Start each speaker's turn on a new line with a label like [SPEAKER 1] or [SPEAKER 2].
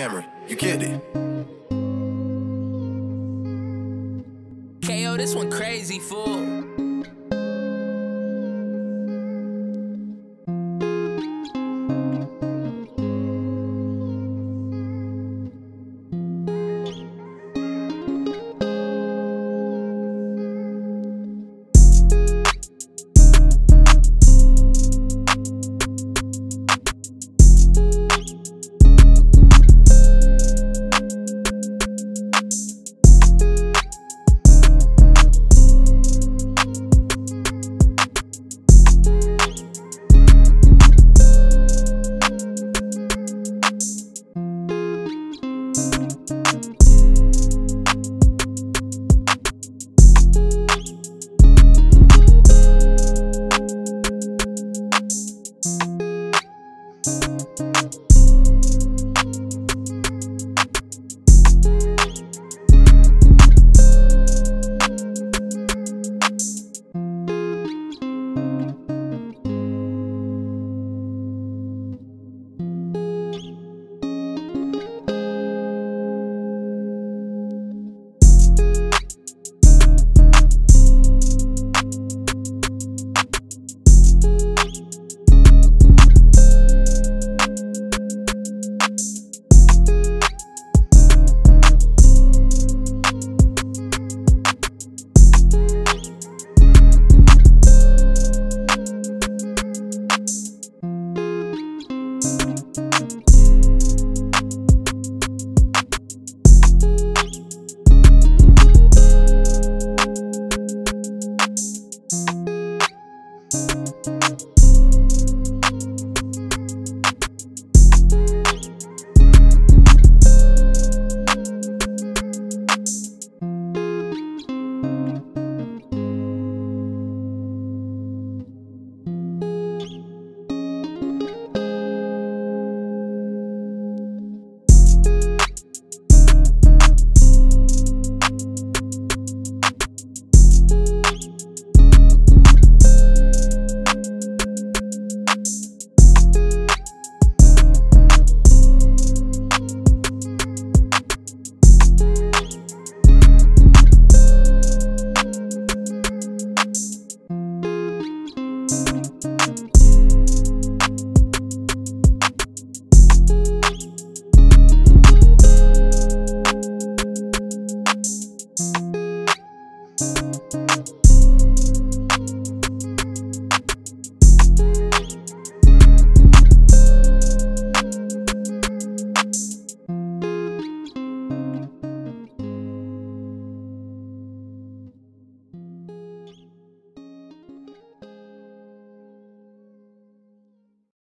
[SPEAKER 1] camera. You kidding? it.
[SPEAKER 2] KO, this one crazy, fool.